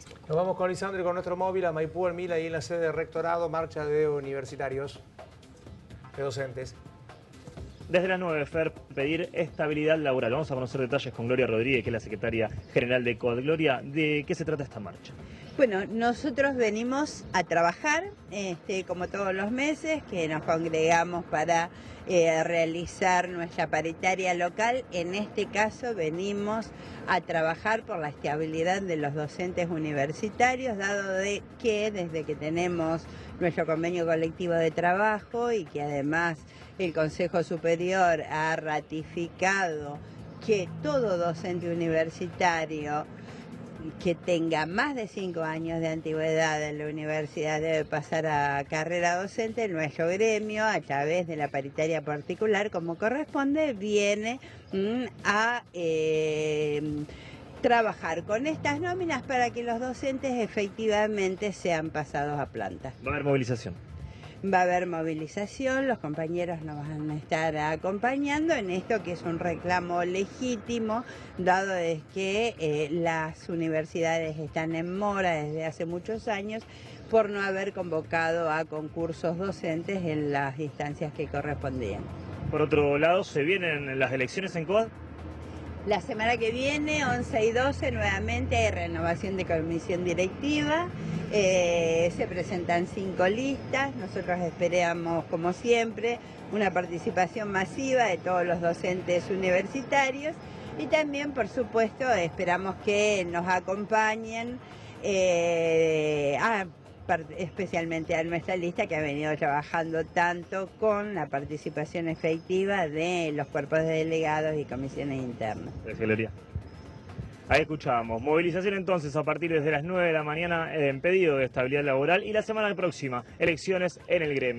Facebook. Nos vamos con Lisandro y con nuestro móvil a Maipú, el Mila y en la sede de rectorado, marcha de universitarios, de docentes. Desde las 9, Fer, pedir estabilidad laboral. Vamos a conocer detalles con Gloria Rodríguez, que es la secretaria general de COD. Gloria, ¿de qué se trata esta marcha? Bueno, nosotros venimos a trabajar, este, como todos los meses, que nos congregamos para eh, realizar nuestra paritaria local. En este caso venimos a trabajar por la estabilidad de los docentes universitarios, dado de que desde que tenemos nuestro convenio colectivo de trabajo y que además el Consejo Superior ha ratificado que todo docente universitario que tenga más de cinco años de antigüedad en la universidad debe pasar a carrera docente. Nuestro gremio, a través de la paritaria particular, como corresponde, viene mm, a eh, trabajar con estas nóminas para que los docentes efectivamente sean pasados a planta. Va a haber movilización. Va a haber movilización, los compañeros nos van a estar acompañando en esto que es un reclamo legítimo, dado es que eh, las universidades están en mora desde hace muchos años por no haber convocado a concursos docentes en las instancias que correspondían. Por otro lado, ¿se vienen las elecciones en COAD? La semana que viene, 11 y 12, nuevamente hay renovación de comisión directiva. Eh, se presentan cinco listas. Nosotros esperamos, como siempre, una participación masiva de todos los docentes universitarios. Y también, por supuesto, esperamos que nos acompañen eh, a especialmente a nuestra lista que ha venido trabajando tanto con la participación efectiva de los cuerpos de delegados y comisiones internas. Gloria. Ahí escuchábamos. Movilización entonces a partir desde las 9 de la mañana en pedido de estabilidad laboral y la semana próxima elecciones en el gremio.